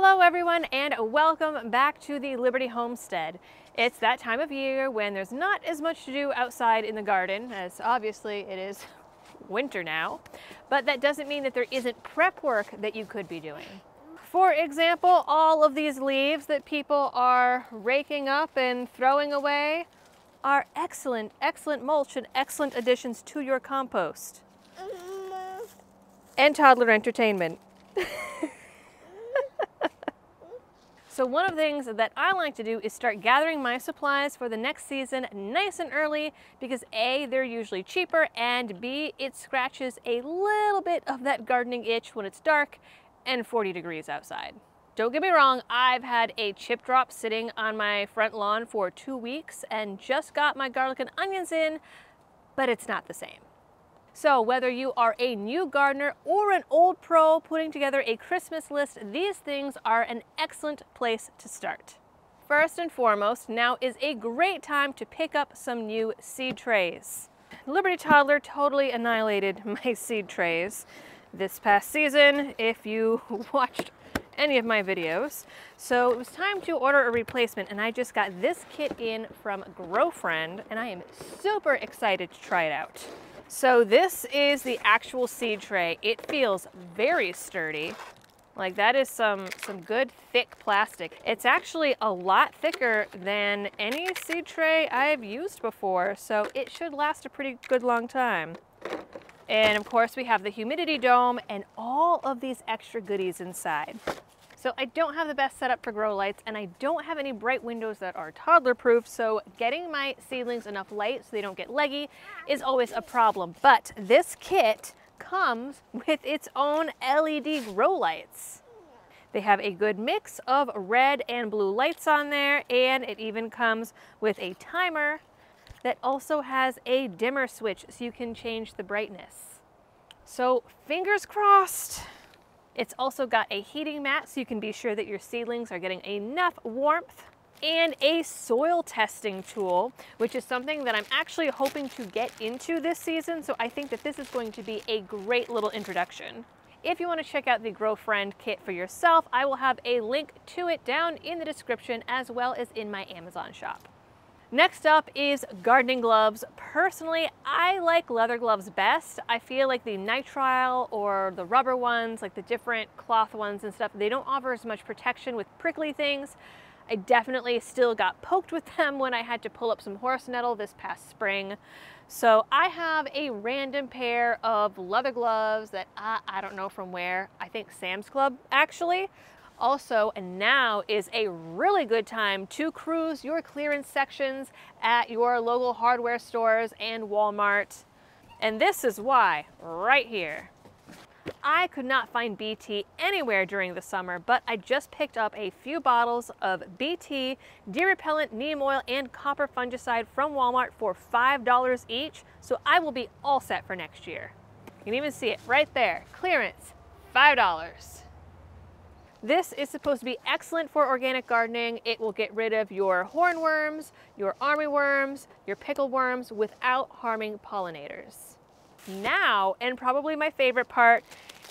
Hello everyone and welcome back to the Liberty Homestead. It's that time of year when there's not as much to do outside in the garden as obviously it is winter now, but that doesn't mean that there isn't prep work that you could be doing. For example, all of these leaves that people are raking up and throwing away are excellent, excellent mulch and excellent additions to your compost. Mm-hmm. And toddler entertainment. So one of the things that I like to do is start gathering my supplies for the next season nice and early because A, they're usually cheaper and B, it scratches a little bit of that gardening itch when it's dark and 40 degrees outside. Don't get me wrong, I've had a chip drop sitting on my front lawn for two weeks and just got my garlic and onions in, but it's not the same. So whether you are a new gardener or an old pro putting together a Christmas list, these things are an excellent place to start. First and foremost, now is a great time to pick up some new seed trays. Liberty Toddler totally annihilated my seed trays this past season if you watched any of my videos. So it was time to order a replacement and I just got this kit in from GrowFriend and I am super excited to try it out. So this is the actual seed tray. It feels very sturdy. Like that is some, some good thick plastic. It's actually a lot thicker than any seed tray I've used before, so it should last a pretty good long time. And of course we have the humidity dome and all of these extra goodies inside. So I don't have the best setup for grow lights and I don't have any bright windows that are toddler proof. So getting my seedlings enough light so they don't get leggy is always a problem. But this kit comes with its own LED grow lights. They have a good mix of red and blue lights on there and it even comes with a timer that also has a dimmer switch so you can change the brightness. So fingers crossed. It's also got a heating mat so you can be sure that your seedlings are getting enough warmth and a soil testing tool, which is something that I'm actually hoping to get into this season. So I think that this is going to be a great little introduction. If you want to check out the GrowFriend kit for yourself, I will have a link to it down in the description as well as in my Amazon shop. Next up is gardening gloves. Personally, I like leather gloves best. I feel like the nitrile or the rubber ones, like the different cloth ones and stuff, they don't offer as much protection with prickly things. I definitely still got poked with them when I had to pull up some horse nettle this past spring. So I have a random pair of leather gloves that I, I don't know from where, I think Sam's Club actually. Also, and now is a really good time to cruise your clearance sections at your local hardware stores and Walmart. And this is why, right here. I could not find BT anywhere during the summer, but I just picked up a few bottles of BT deer repellent, neem oil, and copper fungicide from Walmart for $5 each, so I will be all set for next year. You can even see it right there, clearance, $5. This is supposed to be excellent for organic gardening. It will get rid of your hornworms, your armyworms, your pickle worms without harming pollinators. Now, and probably my favorite part,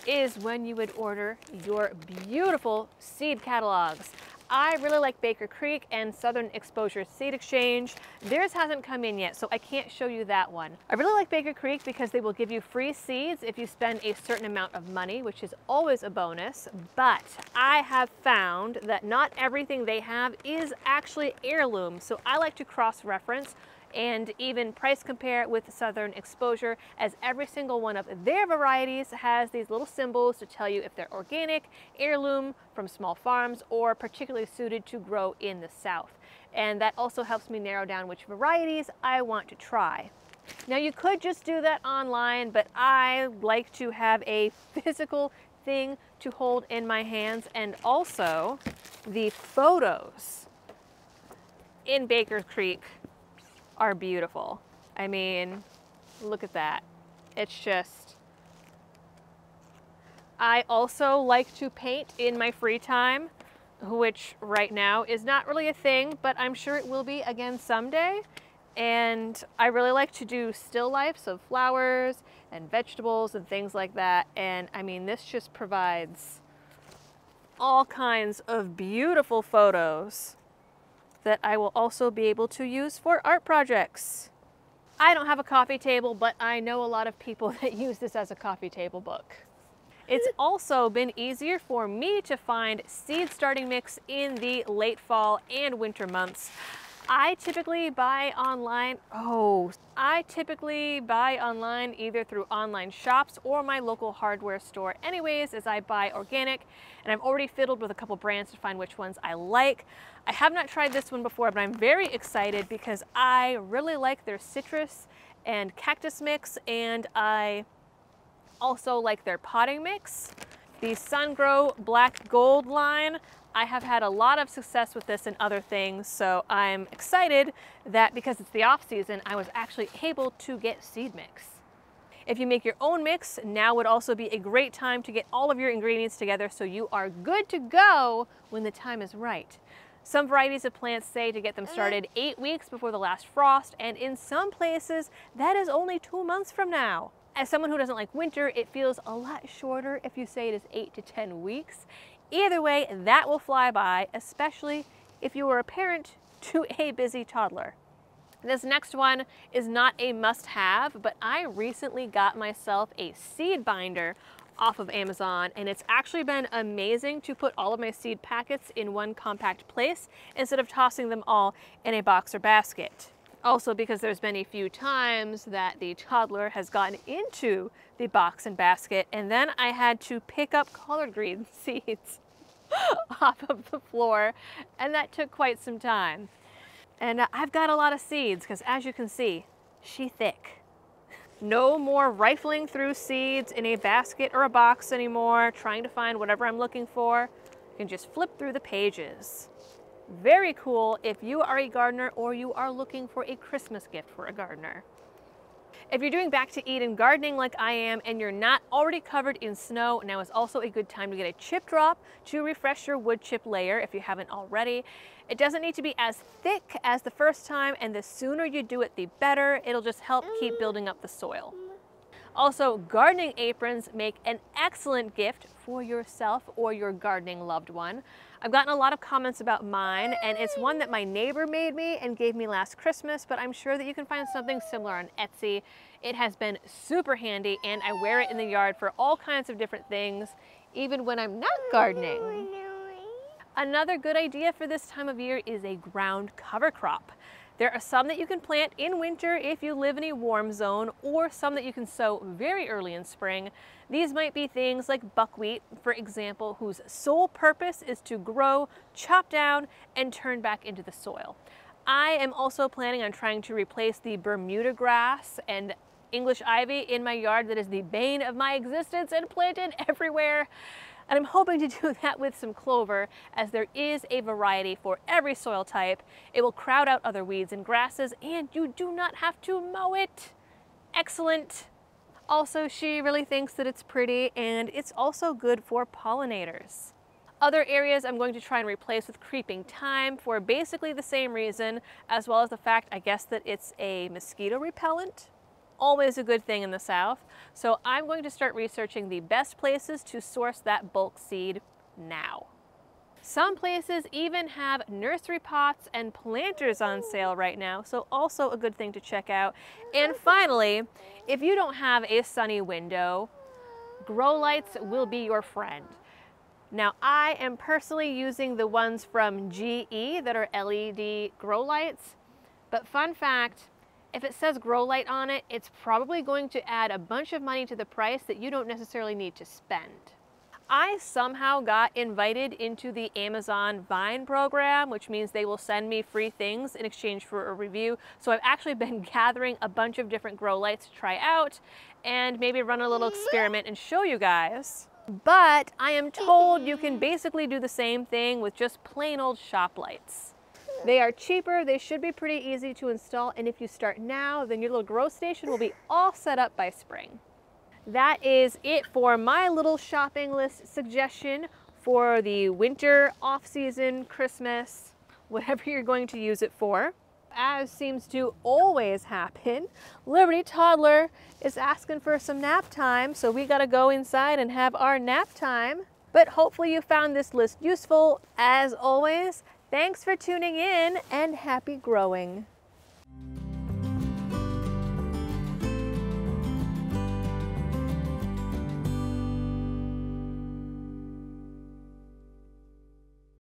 is when you would order your beautiful seed catalogs. I really like Baker Creek and Southern Exposure Seed Exchange. Theirs hasn't come in yet, so I can't show you that one. I really like Baker Creek because they will give you free seeds if you spend a certain amount of money, which is always a bonus. But I have found that not everything they have is actually heirloom, so I like to cross-reference and even price compare with Southern Exposure as every single one of their varieties has these little symbols to tell you if they're organic, heirloom, from small farms, or particularly suited to grow in the South. And that also helps me narrow down which varieties I want to try. Now you could just do that online, but I like to have a physical thing to hold in my hands and also the photos in Baker Creek are beautiful. I mean, look at that. It's just, I also like to paint in my free time, which right now is not really a thing, but I'm sure it will be again someday. And I really like to do still lifes of flowers and vegetables and things like that. And I mean, this just provides all kinds of beautiful photos that I will also be able to use for art projects. I don't have a coffee table, but I know a lot of people that use this as a coffee table book. It's also been easier for me to find seed starting mix in the late fall and winter months. I typically buy online, oh, I typically buy online either through online shops or my local hardware store anyways as I buy organic and I've already fiddled with a couple brands to find which ones I like. I have not tried this one before but I'm very excited because I really like their citrus and cactus mix and I also like their potting mix. The Sun Gro Black Gold line I have had a lot of success with this and other things, so I'm excited that because it's the off season, I was actually able to get seed mix. If you make your own mix, now would also be a great time to get all of your ingredients together so you are good to go when the time is right. Some varieties of plants say to get them started eight weeks before the last frost, and in some places, that is only two months from now. As someone who doesn't like winter, it feels a lot shorter if you say it is eight to 10 weeks. Either way, that will fly by, especially if you are a parent to a busy toddler. This next one is not a must-have, but I recently got myself a seed binder off of Amazon and it's actually been amazing to put all of my seed packets in one compact place instead of tossing them all in a box or basket. Also because there's been a few times that the toddler has gotten into the box and basket and then I had to pick up collard green seeds off of the floor and that took quite some time. And I've got a lot of seeds because as you can see, she thick. No more rifling through seeds in a basket or a box anymore, trying to find whatever I'm looking for. You can just flip through the pages. Very cool if you are a gardener or you are looking for a Christmas gift for a gardener. If you're doing back to Eden gardening like I am and you're not already covered in snow, now is also a good time to get a chip drop to refresh your wood chip layer if you haven't already. It doesn't need to be as thick as the first time and the sooner you do it, the better. It'll just help keep mm. building up the soil. Also, gardening aprons make an excellent gift for yourself or your gardening loved one. I've gotten a lot of comments about mine and it's one that my neighbor made me and gave me last Christmas, but I'm sure that you can find something similar on Etsy. It has been super handy and I wear it in the yard for all kinds of different things, even when I'm not gardening. Another good idea for this time of year is a ground cover crop. There are some that you can plant in winter if you live in a warm zone or some that you can sow very early in spring. These might be things like buckwheat, for example, whose sole purpose is to grow, chop down, and turn back into the soil. I am also planning on trying to replace the Bermuda grass and English ivy in my yard that is the bane of my existence and planted everywhere. And I'm hoping to do that with some clover as there is a variety for every soil type. It will crowd out other weeds and grasses and you do not have to mow it. Excellent. Also, she really thinks that it's pretty and it's also good for pollinators. Other areas I'm going to try and replace with creeping thyme for basically the same reason, as well as the fact, I guess, that it's a mosquito repellent always a good thing in the South. So I'm going to start researching the best places to source that bulk seed now. Some places even have nursery pots and planters on sale right now, so also a good thing to check out. And finally, if you don't have a sunny window, grow lights will be your friend. Now I am personally using the ones from GE that are LED grow lights, but fun fact, if it says grow light on it, it's probably going to add a bunch of money to the price that you don't necessarily need to spend. I somehow got invited into the Amazon Vine program, which means they will send me free things in exchange for a review. So I've actually been gathering a bunch of different grow lights to try out and maybe run a little experiment and show you guys. But I am told you can basically do the same thing with just plain old shop lights. They are cheaper, they should be pretty easy to install, and if you start now, then your little grow station will be all set up by spring. That is it for my little shopping list suggestion for the winter, off-season, Christmas, whatever you're going to use it for. As seems to always happen, Liberty Toddler is asking for some nap time, so we gotta go inside and have our nap time. But hopefully you found this list useful. As always, thanks for tuning in and happy growing.